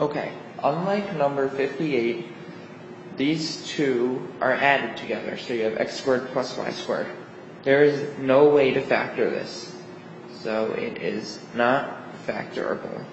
Okay, unlike number 58, these two are added together, so you have x squared plus y squared. There is no way to factor this, so it is not factorable.